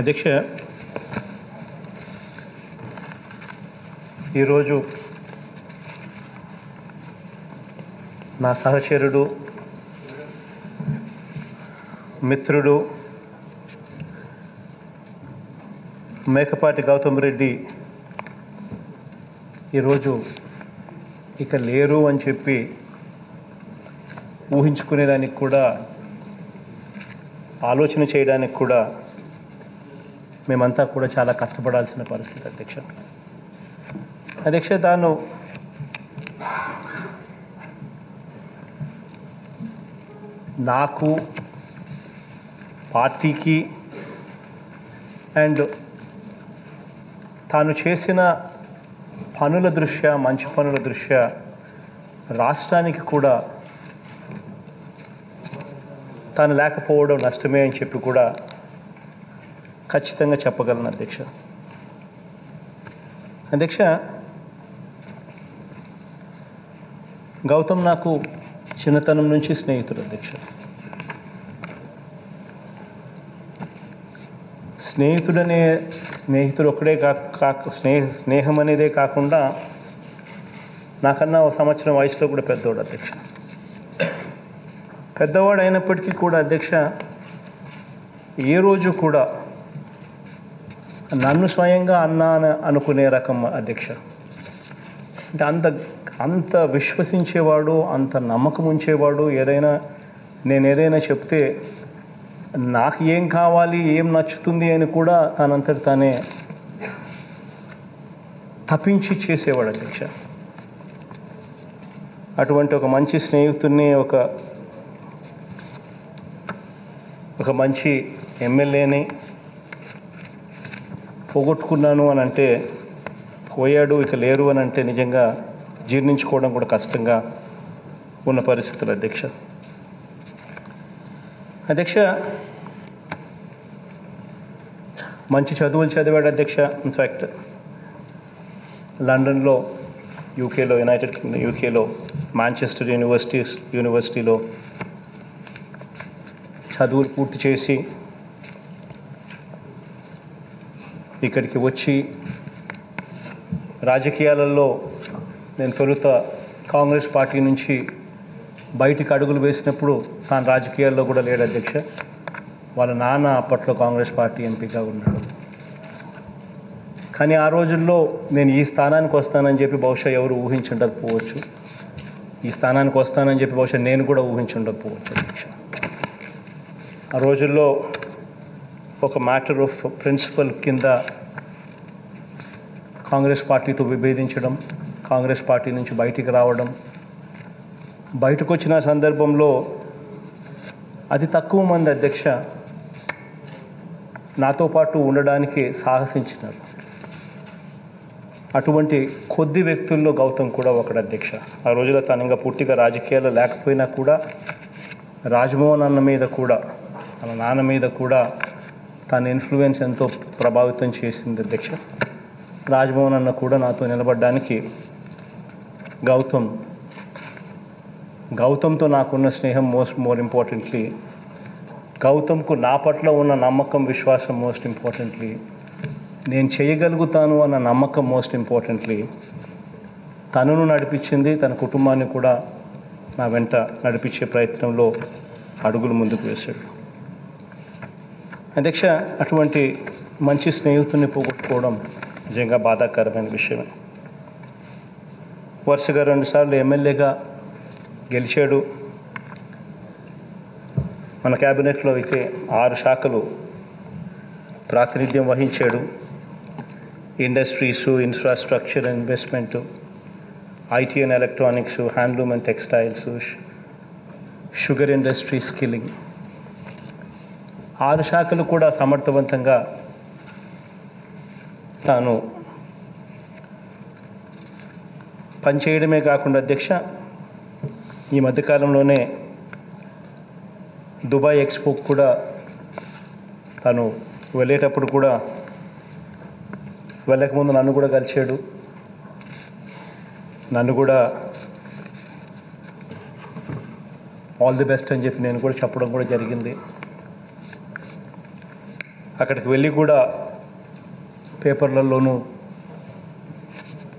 అధ్యక్ష ఈరోజు నా సహచరుడు మిత్రుడు మేకపాటి గౌతమ్ రెడ్డి ఈరోజు ఇక లేరు అని చెప్పి ఊహించుకునేదానికి కూడా ఆలోచన చేయడానికి కూడా మేమంతా కూడా చాలా కష్టపడాల్సిన పరిస్థితి అధ్యక్ష. అధ్యక్ష తాను నాకు పార్టీకి అండ్ తాను చేసిన పనుల దృష్ట్యా మంచి పనుల దృష్ట్యా రాష్ట్రానికి కూడా తాను లేకపోవడం నష్టమే అని చెప్పి కూడా ఖచ్చితంగా చెప్పగలను అధ్యక్ష. అధ్యక్ష గౌతమ్ నాకు చిన్నతనం నుంచి స్నేహితుడు అధ్యక్ష. స్నేహితుడనే స్నేహితుడు ఒకడే కాక స్నేహ స్నేహం అనేదే కాకుండా నాకన్నా ఒక సంవత్సరం వయసులో కూడా పెద్దవాడు అధ్యక్ష. పెద్దవాడు అయినప్పటికీ కూడా అధ్యక్ష ఏ రోజు కూడా నన్ను స్వయంగా అన్నా అని అనుకునే రకం అధ్యక్ష. అంటే అంత అంత విశ్వసించేవాడు అంత నమ్మకం ఉంచేవాడు ఏదైనా నేను ఏదైనా చెప్తే నాకు ఏం కావాలి ఏం నచ్చుతుంది అని కూడా తనంతటి తానే తప్పించి చేసేవాడు అధ్యక్ష. అటువంటి ఒక మంచి స్నేహితుడిని ఒక ఒక మంచి ఎమ్మెల్యేని పోగొట్టుకున్నాను అని అంటే పోయాడు ఇక లేరు అని అంటే నిజంగా జీర్ణించుకోవడం కూడా కష్టంగా ఉన్న పరిస్థితులు అధ్యక్ష. అధ్యక్ష మంచి చదువులు చదివాడు అధ్యక్ష ఇన్ఫ్యాక్ట్ లండన్లో యూకేలో యునైటెడ్ కింగ్డమ్ యూకేలో మాంచెస్టర్ యూనివర్సిటీస్ యూనివర్సిటీలో చదువులు పూర్తి చేసి ఇక్కడికి వచ్చి రాజకీయాలలో నేను తొలుత కాంగ్రెస్ పార్టీ నుంచి బయటికి అడుగులు వేసినప్పుడు తాను రాజకీయాల్లో కూడా లేడు అధ్యక్ష. వాళ్ళ నాన్న అప్పట్లో కాంగ్రెస్ పార్టీ ఎంపీగా ఉన్నాడు. కానీ ఆ రోజుల్లో నేను ఈ స్థానానికి వస్తానని చెప్పి బహుశా ఎవరు ఊహించుండకపోవచ్చు. ఈ స్థానానికి వస్తానని చెప్పి బహుశా నేను కూడా ఊహించుండకపోవచ్చు అధ్యక్ష. ఆ రోజుల్లో ఒక మ్యాటర్ ఆఫ్ ప్రిన్సిపల్ కింద కాంగ్రెస్ పార్టీతో విభేదించడం కాంగ్రెస్ పార్టీ నుంచి బయటికి రావడం బయటకు వచ్చిన సందర్భంలో అతి తక్కువ మంది అధ్యక్ష నాతో పాటు ఉండడానికి సాహసించినారు. అటువంటి కొద్ది వ్యక్తుల్లో గౌతమ్ కూడా ఒకడు అధ్యక్ష. ఆ రోజులో తను ఇంకా పూర్తిగా రాజకీయాలు లేకపోయినా కూడా రాజ్మోహన్ అన్న మీద కూడా తన నాన్న మీద కూడా తన ఇన్ఫ్లుయెన్స్ ఎంతో ప్రభావితం చేసింది అధ్యక్ష. రాజ్భవన్ అన్న కూడా నాతో నిలబడడానికి గౌతమ్ గౌతమ్తో నాకున్న స్నేహం మోస్ట్ మోర్ ఇంపార్టెంట్లీ గౌతమ్కు నా పట్ల ఉన్న నమ్మకం విశ్వాసం మోస్ట్ ఇంపార్టెంట్లీ నేను చేయగలుగుతాను అన్న నమ్మకం మోస్ట్ ఇంపార్టెంట్లీ తనను నడిపించింది తన కుటుంబాన్ని కూడా నా వెంట నడిపించే ప్రయత్నంలో అడుగులు ముందుకు వేశాడు. అధ్యక్ష అటువంటి మంచి స్నేహితుడిని పోగొట్టుకోవడం నిజంగా బాధాకరమైన విషయమే. వరుసగా రెండుసార్లు ఎమ్మెల్యేగా గెలిచాడు. మన క్యాబినెట్లో అయితే ఆరు శాఖలు ప్రాతినిధ్యం వహించాడు. Industries infrastructure investment IT and electronics handloom and textiles sugar industry skilling ఆరు శాఖలు కూడా సమర్థవంతంగా తాను పనిచేయడమే కాకుండా అధ్యక్ష ఈ మధ్యకాలంలోనే దుబాయ్ ఎక్స్పో కూడా తను వెళ్ళేటప్పుడు కూడా వెళ్ళకముందు నన్ను కూడా కలిశాడు. నన్ను కూడా ఆల్ ది బెస్ట్ అని చెప్పి నేను కూడా చెప్పడం కూడా జరిగింది. అక్కడికి వెళ్ళి కూడా పేపర్లలోనూ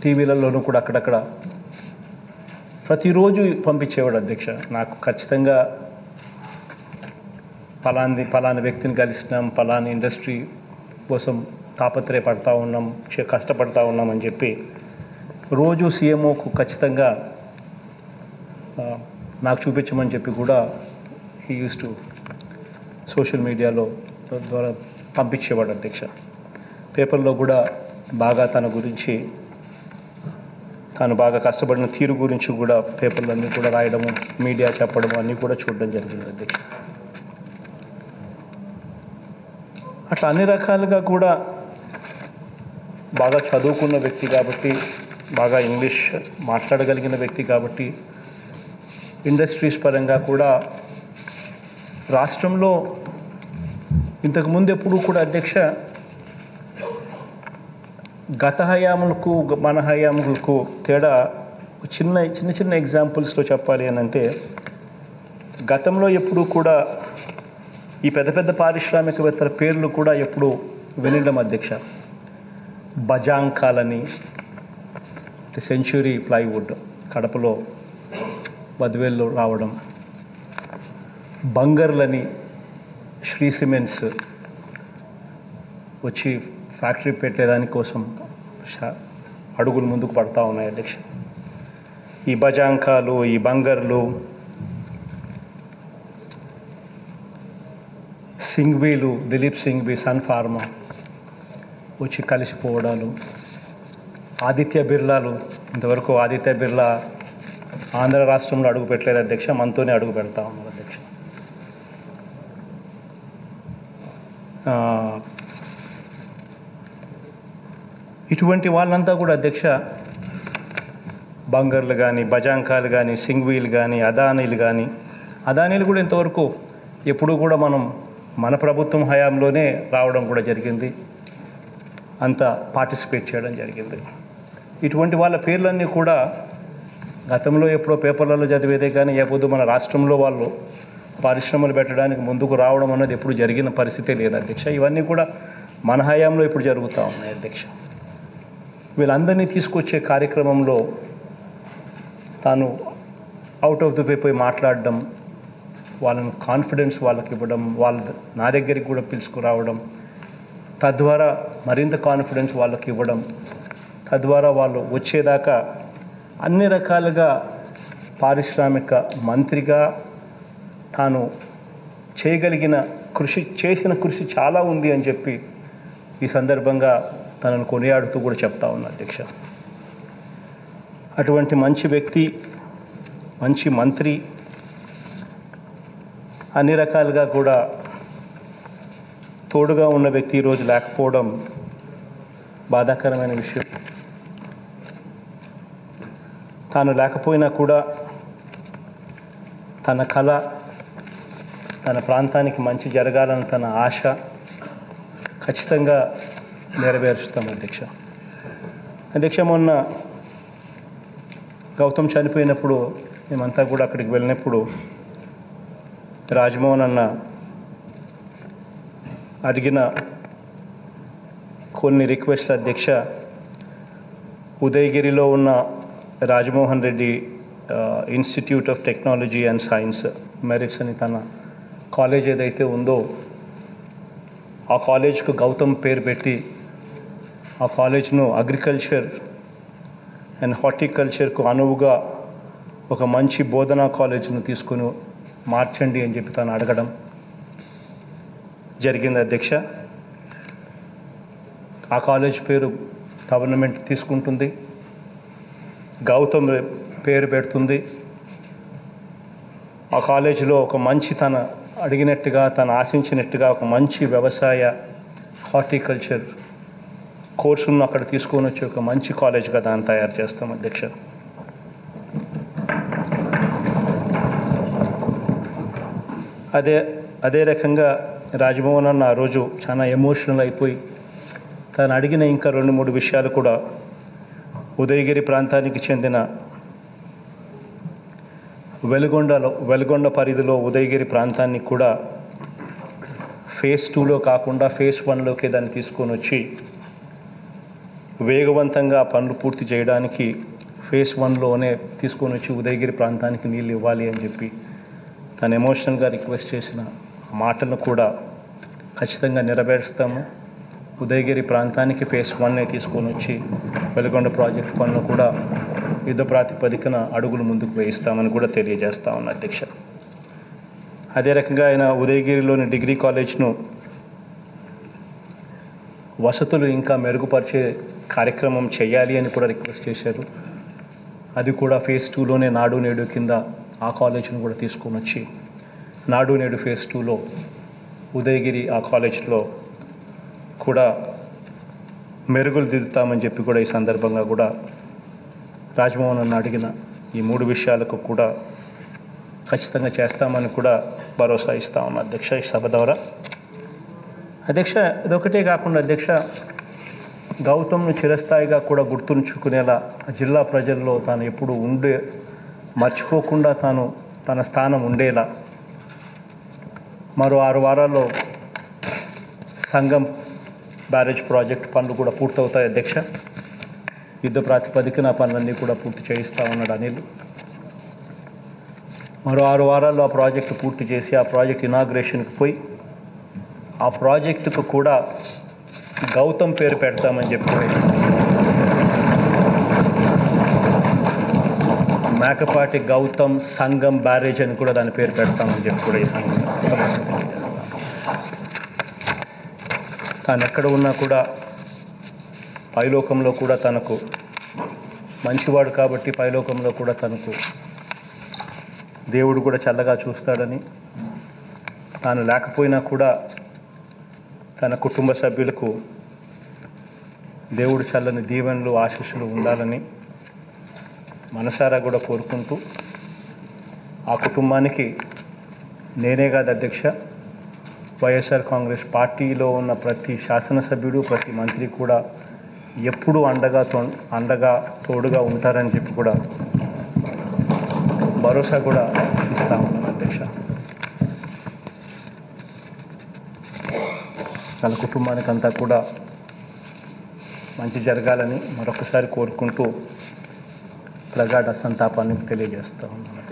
టీవీలలోనూ కూడా అక్కడక్కడ ప్రతిరోజు పంపించేవాడు అధ్యక్ష. నాకు ఖచ్చితంగా ఫలాంది ఫలాని వ్యక్తిని కలిసినాం ఫలాని ఇండస్ట్రీ కోసం తాపత్రయపడతా ఉన్నాం కష్టపడతా ఉన్నాం అని చెప్పి రోజు సీఎంఓకు ఖచ్చితంగా నాకు చూపించమని చెప్పి కూడా హీ యూస్ టు సోషల్ మీడియాలో ద్వారా పంపించేవాడు అధ్యక్ష. పేపర్లో కూడా బాగా తన గురించి తాను బాగా కష్టపడిన తీరు గురించి కూడా పేపర్లన్నీ కూడా రాయడము మీడియా చెప్పడము అన్నీ కూడా చూడడం జరిగింది అధ్యక్ష. అట్లా అన్ని రకాలుగా కూడా బాగా చదువుకున్న వ్యక్తి కాబట్టి బాగా ఇంగ్లీష్ మాట్లాడగలిగిన వ్యక్తి కాబట్టి ఇండస్ట్రీస్ పరంగా కూడా రాష్ట్రంలో ఇంతకుముందు ఎప్పుడు కూడా అధ్యక్ష గత హయాములకు మన హయాములకు తేడా చిన్న చిన్న చిన్న ఎగ్జాంపుల్స్లో చెప్పాలి అని అంటే గతంలో ఎప్పుడు కూడా ఈ పెద్ద పెద్ద పారిశ్రామికవేత్తల పేర్లు కూడా ఎప్పుడు వినడం అధ్యక్ష. బజాంకాలని సెంచురీ ప్లైవుడ్ కడపలో బద్వేల్లో రావడం బంగర్లని శ్రీ సిమెంట్స్ వచ్చి ఫ్యాక్టరీ పెట్టేదాని కోసం అడుగులు ముందుకు పడతా ఉన్నాయి అధ్యక్ష. ఈ బజాంకాలు ఈ బంగర్లు సింగ్వీలు దిలీప్ సింగ్వి సన్ ఫార్మా వచ్చి కలిసిపోవడాలు ఆదిత్య బిర్లాలు ఇంతవరకు ఆదిత్య బిర్లా ఆంధ్ర రాష్ట్రంలో అడుగు పెట్టలేదు అధ్యక్ష మనతోనే అడుగు పెడతా ఉన్నారు అధ్యక్ష ఆ, ఇటువంటి వాళ్ళంతా కూడా అధ్యక్ష బంగర్లు కానీ బజాంకాలు కానీ సింగ్వీలు కానీ అదానీలు కానీ అదానీలు కూడా ఇంతవరకు ఎప్పుడూ కూడా మనం మన ప్రభుత్వం హయాంలోనే రావడం కూడా జరిగింది. అంత పార్టిసిపేట్ చేయడం జరిగింది. ఇటువంటి వాళ్ళ పేర్లన్నీ కూడా గతంలో ఎప్పుడో పేపర్లలో చదివేదే కానీ లేకపోతే మన రాష్ట్రంలో వాళ్ళు పరిశ్రమలు పెట్టడానికి ముందుకు రావడం అన్నది ఎప్పుడు జరిగిన పరిస్థితే లేదు అధ్యక్ష. ఇవన్నీ కూడా మన హయాంలో ఇప్పుడు జరుగుతూ ఉన్నాయి అధ్యక్ష. వీళ్ళందరినీ తీసుకొచ్చే కార్యక్రమంలో తాను అవుట్ ఆఫ్ ది వే పోయి మాట్లాడడం వాళ్ళని కాన్ఫిడెన్స్ వాళ్ళకి ఇవ్వడం వాళ్ళ నా దగ్గరికి కూడా పిలుచుకురావడం తద్వారా మరింత కాన్ఫిడెన్స్ వాళ్ళకి ఇవ్వడం తద్వారా వాళ్ళు వచ్చేదాకా అన్ని రకాలుగా పారిశ్రామిక మంత్రిగా తాను చేయగలిగిన కృషి చేసిన కృషి చాలా ఉంది అని చెప్పి ఈ సందర్భంగా తనను కొనియాడుతూ కూడా చెప్తా ఉన్నా అధ్యక్ష. అటువంటి మంచి వ్యక్తి మంచి మంత్రి అన్ని రకాలుగా కూడా తోడుగా ఉన్న వ్యక్తి ఈరోజు లేకపోవడం బాధాకరమైన విషయం. తాను లేకపోయినా కూడా తన కళ తన ప్రాంతానికి మంచి జరగాలని తన ఆశ ఖచ్చితంగా నెరవేరుస్తాం అధ్యక్ష. అధ్యక్ష మొన్న గౌతమ్ చనిపోయినప్పుడు మేమంతా కూడా అక్కడికి వెళ్ళినప్పుడు రాజ్మోహన్ అన్న అడిగిన కొన్ని రిక్వెస్ట్ల అధ్యక్ష ఉదయగిరిలో ఉన్న Rajamohan Reddy institute of technology and science merits అని తన కాలేజ్ ఏదైతే ఉందో ఆ కాలేజ్కు గౌతమ్ పేరు పెట్టి ఆ కాలేజ్ను అగ్రికల్చర్ అండ్ హార్టికల్చర్కు అనువుగా ఒక మంచి బోధనా కాలేజ్ను తీసుకుని మార్చండి అని చెప్పి తను అడగడం జరిగింది అధ్యక్ష. ఆ కాలేజ్ పేరు గవర్నమెంట్ తీసుకుంటుంది. గౌతమ్ పేరు పెడుతుంది. ఆ కాలేజీలో ఒక మంచి తన అడిగినట్టుగా తను ఆశించినట్టుగా ఒక మంచి వ్యవసాయ హార్టికల్చర్ కోర్సును అక్కడ తీసుకొని వచ్చి ఒక మంచి కాలేజ్గా దాన్ని తయారు చేస్తాం అధ్యక్ష. అదే అదే రకంగా రాజభవన్ అన్న ఆ రోజు చాలా ఎమోషనల్ అయిపోయి తను అడిగిన ఇంకా రెండు మూడు విషయాలు కూడా ఉదయగిరి ప్రాంతానికి చెందిన వెలుగొండలో వెలుగొండ పరిధిలో ఉదయగిరి ప్రాంతాన్ని కూడా ఫేజ్ టూలో కాకుండా ఫేజ్ వన్లోకి దాన్ని తీసుకొని వచ్చి వేగవంతంగా పనులు పూర్తి చేయడానికి ఫేజ్ వన్లోనే తీసుకొని వచ్చి ఉదయగిరి ప్రాంతానికి నీళ్ళు ఇవ్వాలి అని చెప్పి తను ఎమోషనల్గా రిక్వెస్ట్ చేసిన మాటలను కూడా ఖచ్చితంగా నెరవేరుస్తాము. ఉదయగిరి ప్రాంతానికి ఫేస్ వన్నే తీసుకొని వచ్చి వెలుగొండ ప్రాజెక్ట్ పనులు కూడా యుద్ధ ప్రాతిపదికన అడుగులు ముందుకు వేయిస్తామని కూడా తెలియజేస్తా ఉన్నా అధ్యక్ష. అదే రకంగా ఆయన ఉదయగిరిలోని డిగ్రీ కాలేజ్ను వసతులు ఇంకా మెరుగుపరిచే కార్యక్రమం చేయాలి అని కూడా రిక్వెస్ట్ చేశారు. అది కూడా ఫేజ్ టూలోనే నాడు నేడు కింద ఆ కాలేజ్ను కూడా తీసుకొని వచ్చి నాడు నేడు ఫేజ్ టూలో ఉదయగిరి ఆ కాలేజ్లో కూడా మెరుగులు దిద్దుతామని చెప్పి కూడా ఈ సందర్భంగా కూడా రాజ్మోహన్ అన్న అడిగిన ఈ మూడు విషయాలకు కూడా ఖచ్చితంగా చేస్తామని కూడా భరోసా ఇస్తా ఉన్న అధ్యక్ష ఈ సభ ద్వారా. అధ్యక్ష ఇదొకటే కాకుండా అధ్యక్ష గౌతమ్ను చిరస్థాయిగా కూడా గుర్తుంచుకునేలా జిల్లా ప్రజల్లో తాను ఎప్పుడు ఉండే మర్చిపోకుండా తాను తన స్థానం ఉండేలా మరో ఆరు వారాల్లో సంఘం బ్యారేజ్ ప్రాజెక్ట్ పనులు కూడా పూర్తవుతాయి అధ్యక్ష. యుద్ధ ప్రాతిపదికన పనులన్నీ కూడా పూర్తి చేయిస్తా ఉన్నాడు అనిల్. మరో ఆరు వారాల్లో ఆ ప్రాజెక్టు పూర్తి చేసి ఆ ప్రాజెక్ట్ ఇనాగ్రేషన్కి పోయి ఆ ప్రాజెక్టుకు కూడా గౌతమ్ పేరు పెడతామని చెప్పి మేకపాటి గౌతమ్ సంఘం బ్యారేజ్ అని కూడా దాని పేరు పెడతామని చెప్పి కూడా ఈ సంఘం. తాను ఎక్కడ ఉన్నా కూడా పైలోకంలో కూడా తనకు మంచివాడు కాబట్టి పైలోకంలో కూడా తనకు దేవుడు కూడా చల్లగా చూస్తాడని తాను లేకపోయినా కూడా తన కుటుంబ సభ్యులకు దేవుడు చల్లని దీవెనలు ఆశీస్సులు ఉండాలని మనసారా కూడా కోరుకుంటూ ఆ కుటుంబానికి నేనే కాదు అధ్యక్ష వైఎస్ఆర్ కాంగ్రెస్ పార్టీలో ఉన్న ప్రతి శాసనసభ్యుడు ప్రతి మంత్రి కూడా ఎప్పుడూ అండగా తో అండగా తోడుగా ఉంటారని చెప్పి కూడా భరోసా కూడా ఇస్తా ఉన్నాను అధ్యక్ష. తన కుటుంబానికంతా కూడా మంచి జరగాలని మరొకసారి కోరుకుంటూ ప్రగాఢ సంతాపాన్ని తెలియజేస్తా ఉన్నాను.